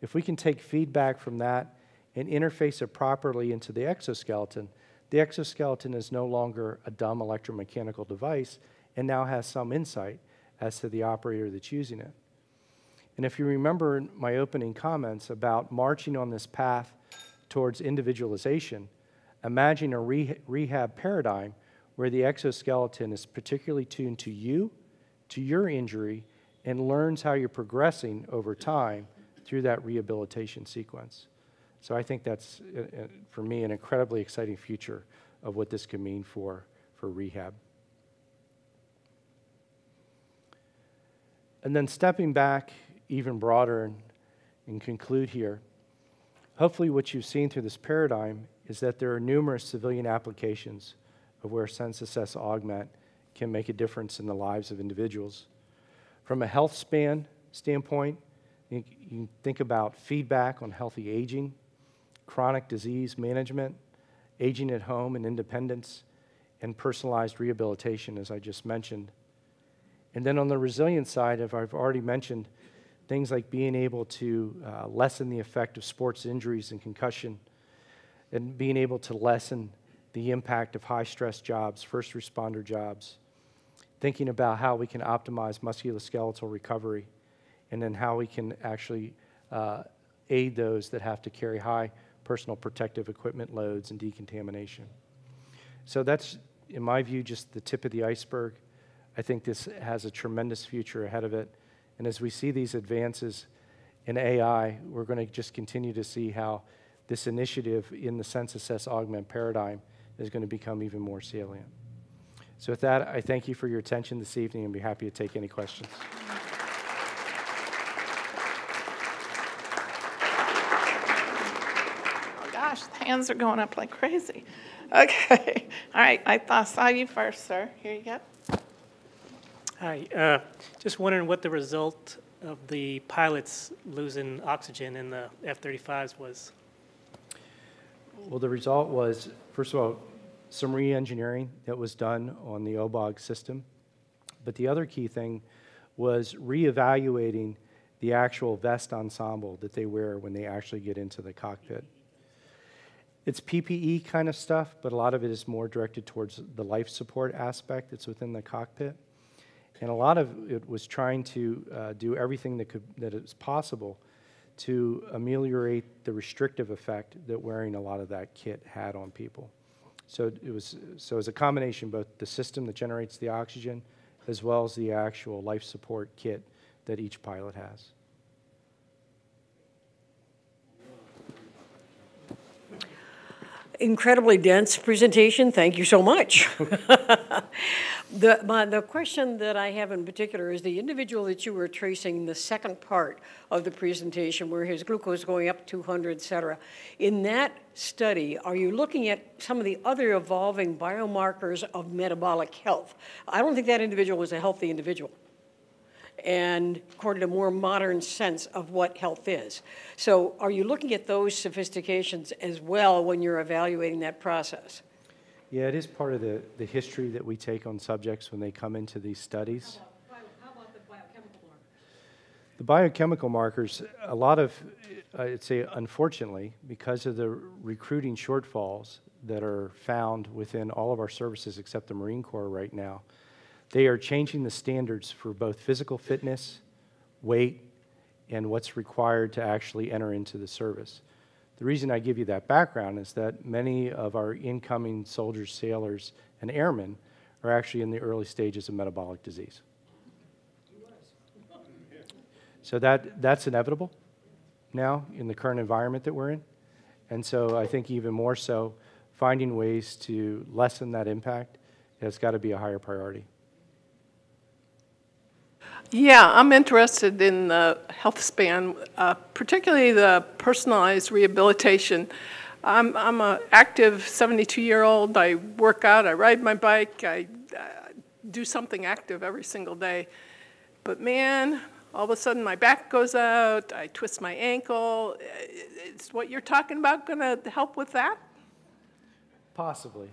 If we can take feedback from that and interface it properly into the exoskeleton, the exoskeleton is no longer a dumb electromechanical device and now has some insight as to the operator that's using it. And if you remember my opening comments about marching on this path towards individualization, imagine a re- rehab paradigm where the exoskeleton is particularly tuned to you, to your injury, and learns how you're progressing over time through that rehabilitation sequence. So I think that's, uh, uh, for me, an incredibly exciting future of what this could mean for, for rehab. And then stepping back even broader and, and conclude here, Hopefully, what you've seen through this paradigm is that there are numerous civilian applications of where sense assess augment can make a difference in the lives of individuals. From a health span standpoint, You can think about feedback on healthy aging, chronic disease management, aging at home and independence, and personalized rehabilitation, as I just mentioned. And then on the resilience side, as I've already mentioned, things like being able to uh, lessen the effect of sports injuries and concussion, and being able to lessen the impact of high stress jobs, first responder jobs, thinking about how we can optimize musculoskeletal recovery, and then how we can actually uh, aid those that have to carry high personal protective equipment loads and decontamination. So that's, in my view, just the tip of the iceberg. I think this has a tremendous future ahead of it. And as we see these advances in AI, we're going to just continue to see how this initiative in the sense assess augment paradigm is going to become even more salient. So with that, I thank you for your attention this evening and be happy to take any questions. Oh, Gosh, the hands are going up like crazy. Okay, [laughs] all right, I thought- saw you first, sir. Here you go. Hi, uh, just wondering what the result of the pilots losing oxygen in the F-35s was. Well, the result was, first of all, some re-engineering that was done on the OBOG system. But the other key thing was re-evaluating the actual vest ensemble that they wear when they actually get into the cockpit. It's PPE kind of stuff, but a lot of it is more directed towards the life support aspect that's within the cockpit. And a lot of it was trying to uh, do everything that could that is possible to ameliorate the restrictive effect that wearing a lot of that kit had on people. So it was so was a combination both the system that generates the oxygen as well as the actual life support kit that each pilot has. Incredibly dense presentation. Thank you so much. [laughs] the, my, the question that I have in particular is the individual that you were tracing the second part of the presentation where his glucose going up 200, et cetera. In that study, are you looking at some of the other evolving biomarkers of metabolic health? I don't think that individual was a healthy individual and according to a more modern sense of what health is. So are you looking at those sophistications as well when you're evaluating that process? Yeah, it is part of the, the history that we take on subjects when they come into these studies. How about the biochemical markers? The biochemical markers, a lot of, I'd say unfortunately, because of the recruiting shortfalls that are found within all of our services except the Marine Corps right now, they are changing the standards for both physical fitness, weight, and what's required to actually enter into the service. The reason I give you that background is that many of our incoming soldiers, sailors, and airmen are actually in the early stages of metabolic disease. So that, that's inevitable now in the current environment that we're in. And so I think even more so, finding ways to lessen that impact has got to be a higher priority. Yeah, I'm interested in the health span, uh, particularly the personalized rehabilitation. I'm, I'm an active 72-year-old. I work out, I ride my bike, I uh, do something active every single day. But man, all of a sudden my back goes out, I twist my ankle. Is what you're talking about going to help with that? Possibly.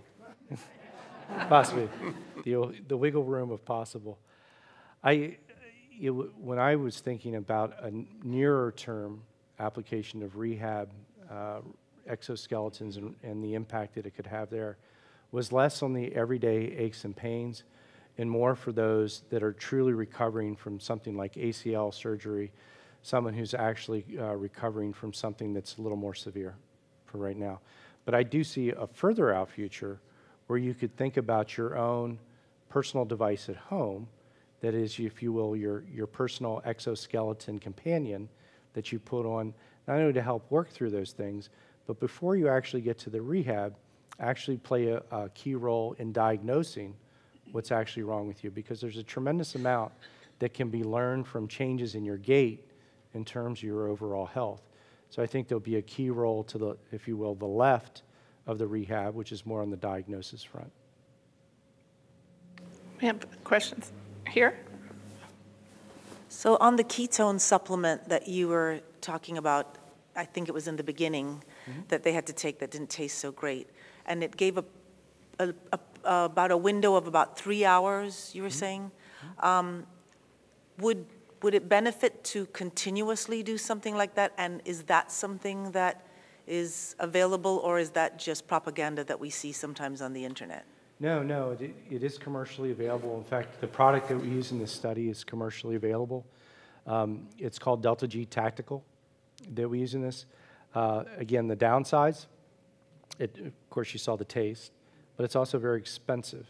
[laughs] Possibly. The, the wiggle room of possible. I, it, when I was thinking about a nearer term application of rehab uh, exoskeletons and, and the impact that it could have there, was less on the everyday aches and pains and more for those that are truly recovering from something like ACL surgery, someone who's actually uh, recovering from something that's a little more severe for right now. But I do see a further out future where you could think about your own personal device at home that is, if you will, your, your personal exoskeleton companion that you put on not only to help work through those things, but before you actually get to the rehab, actually play a, a key role in diagnosing what's actually wrong with you because there's a tremendous amount that can be learned from changes in your gait in terms of your overall health. So I think there'll be a key role to the, if you will, the left of the rehab, which is more on the diagnosis front. We have questions here. So on the ketone supplement that you were talking about, I think it was in the beginning, mm-hmm. that they had to take that didn't taste so great, and it gave a, a, a- about a window of about three hours, you were mm-hmm. saying? Mm-hmm. Um, Would, would it benefit to continuously do something like that? And is that something that is available, or is that just propaganda that we see sometimes on the internet? No, no, it, it is commercially available. In fact, the product that we use in this study is commercially available. Um, it's called Delta G Tactical that we use in this. Uh, again, the downsides, it, of course, you saw the taste, but it's also very expensive.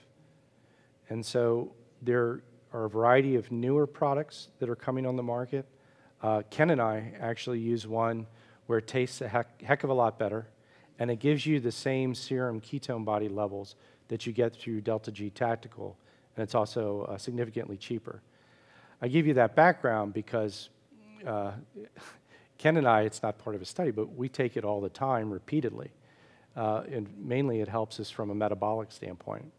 And so there are a variety of newer products that are coming on the market. Uh, Ken and I actually use one where it tastes a heck, heck of a lot better, and it gives you the same serum ketone body levels that you get through Delta G Tactical, and it's also uh, significantly cheaper. I give you that background because uh, [laughs] Ken and I, it's not part of a study, but we take it all the time repeatedly. Uh, and mainly it helps us from a metabolic standpoint.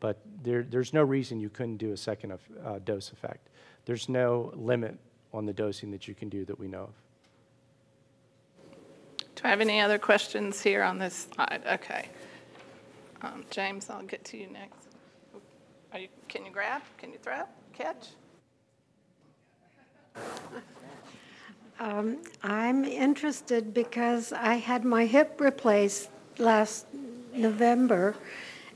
But there, there's no reason you couldn't do a second of, uh, dose effect. There's no limit on the dosing that you can do that we know of. Do I have any other questions here on this slide? Okay. Um, James, I'll get to you next. You, can you grab? Can you throw? Catch? Um, I'm interested because I had my hip replaced last November,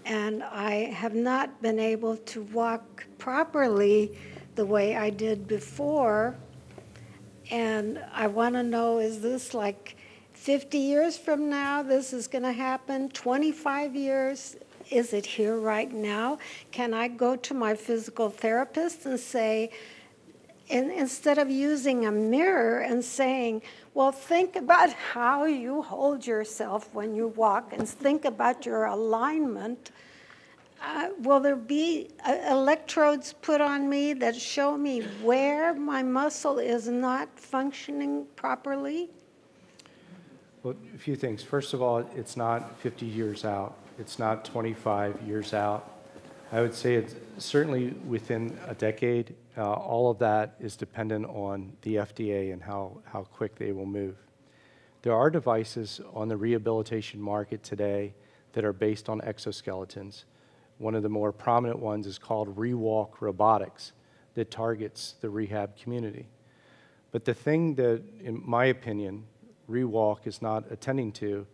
and I have not been able to walk properly the way I did before. And I want to know is this like 50 years from now, this is going to happen? 25 years? Is it here right now? Can I go to my physical therapist and say, instead of using a mirror and saying, well, think about [laughs] how you hold yourself when you walk and think about your alignment. Uh, will there be uh, electrodes put on me that show me where my muscle is not functioning properly? Well, a few things. First of all, it's not 50 years out. It's not 25 years out. I would say it's certainly within a decade. Uh, all of that is dependent on the FDA and how, how quick they will move. There are devices on the rehabilitation market today that are based on exoskeletons. One of the more prominent ones is called Rewalk Robotics that targets the rehab community. But the thing that, in my opinion, Rewalk is not attending to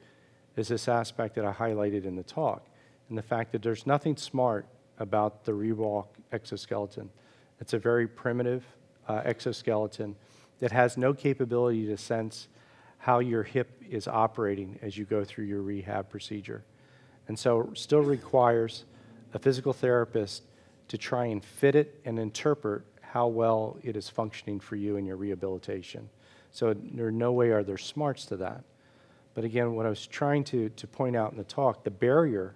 is this aspect that I highlighted in the talk, and the fact that there's nothing smart about the Rewalk exoskeleton. It's a very primitive uh, exoskeleton that has no capability to sense how your hip is operating as you go through your rehab procedure. And so still requires a physical therapist to try and fit it and interpret how well it is functioning for you in your rehabilitation. So there no way are there smarts to that. But again, what I was trying to, to point out in the talk, the barrier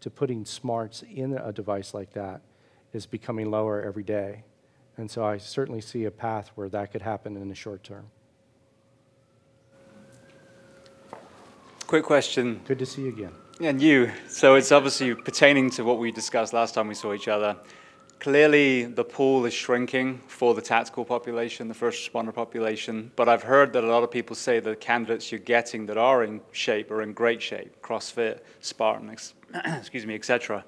to putting smarts in a device like that is becoming lower every day. And so I certainly see a path where that could happen in the short term. Quick question, Good to see you again. and you. So it's obviously pertaining to what we discussed last time we saw each other. Clearly, the pool is shrinking for the tactical population, the first responder population. But I've heard that a lot of people say the candidates you're getting that are in shape are in great shape, CrossFit, Spartan, ex- [clears throat] excuse me, etc.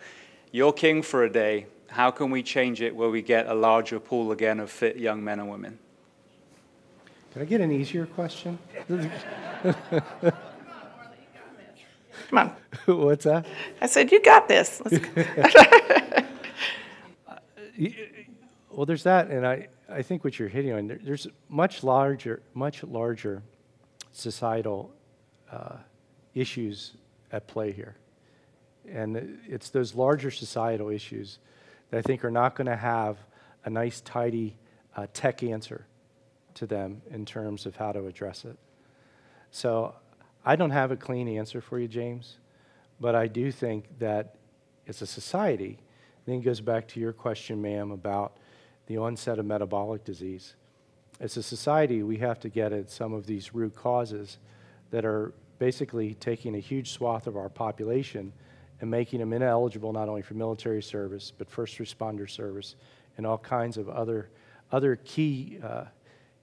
You're king for a day. How can we change it where we get a larger pool again of fit young men and women? Can I get an easier question? [laughs] Come on. What's that? I said, you got this. [laughs] Well, there's that, and I, I think what you're hitting on, there- there's much larger, much larger societal uh, issues at play here. And it's those larger societal issues that I think are not going to have a nice, tidy uh, tech answer to them in terms of how to address it. So I don't have a clean answer for you, James, but I do think that as a society, It goes back to your question, ma'am, about the onset of metabolic disease. As a society, we have to get at some of these root causes that are basically taking a huge swath of our population and making them ineligible not only for military service, but first responder service and all kinds of other other key, uh,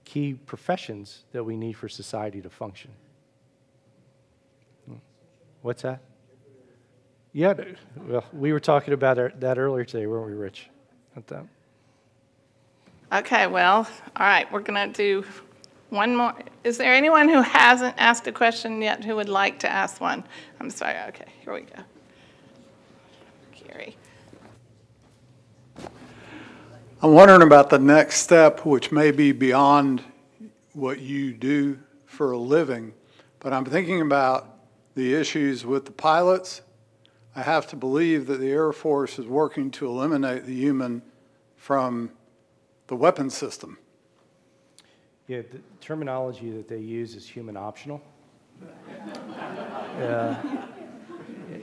key professions that we need for society to function. Hmm. What's that? Yeah, well, we were talking about that earlier today, weren't we, Rich? About that. Okay, well, all right, we're going to do one more. Is there anyone who hasn't asked a question yet who would like to ask one? I'm sorry, okay, here we go. Carrie. I'm wondering about the next step, which may be beyond what you do for a living, but I'm thinking about the issues with the pilots. I have to believe that the Air Force is working to eliminate the human from the weapon system. Yeah, the terminology that they use is human optional. [laughs] Uh,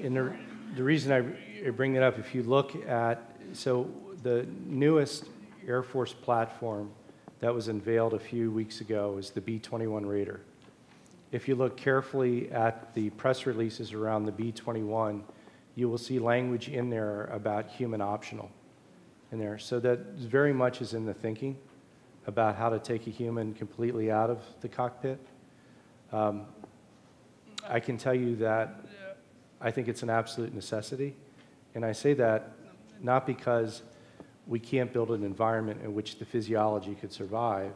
And the, the reason I bring that up, if you look at, so the newest Air Force platform that was unveiled a few weeks ago is the B-21 Raider. If you look carefully at the press releases around the B-21, you will see language in there about human optional in there. So that very much is in the thinking about how to take a human completely out of the cockpit. Um, I can tell you that I think it's an absolute necessity. And I say that not because we can't build an environment in which the physiology could survive.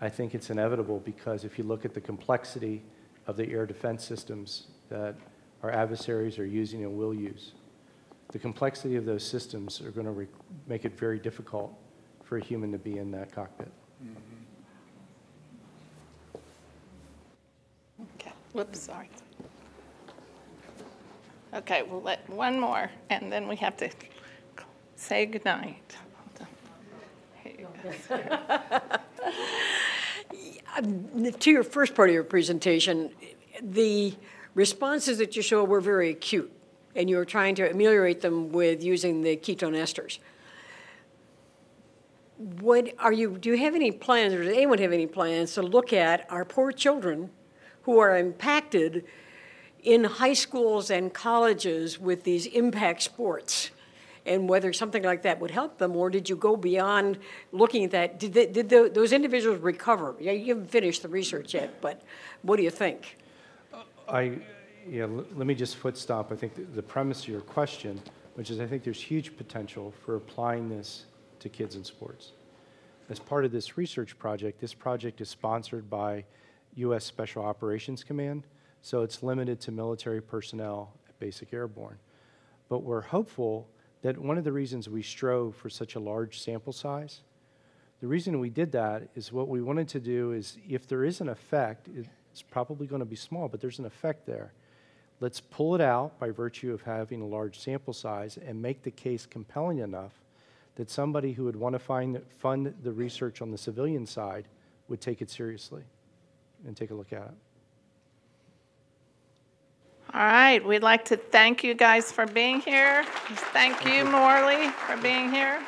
I think it's inevitable because if you look at the complexity of the air defense systems that our adversaries are using and will use, the complexity of those systems are going to re- make it very difficult for a human to be in that cockpit. Okay, whoops, sorry. Okay, we'll let one more, and then we have to say goodnight. Here you go. To your first part of your presentation, the responses that you show were very acute, and you were trying to ameliorate them with using the ketone esters. What are you, do you have any plans, or does anyone have any plans to look at our poor children who are impacted in high schools and colleges with these impact sports? And whether something like that would help them, or did you go beyond looking at that? Did, they, did tho- those individuals recover? Yeah, you haven't finished the research yet, but what do you think? I, yeah, let me just foot stomp, I think the- the premise of your question, which is I think there's huge potential for applying this to kids in sports. As part of this research project, this project is sponsored by U.S. Special Operations Command, so it's limited to military personnel at Basic Airborne. But we're hopeful that one of the reasons we strove for such a large sample size the reason we did that is what we wanted to do is if there is an effect, it's probably going to be small, but there's an effect there. Let's pull it out by virtue of having a large sample size and make the case compelling enough that somebody who would want to find, fund the research on the civilian side would take it seriously and take a look at it. All right, we'd like to thank you guys for being here. Thank you, Morley, for being here.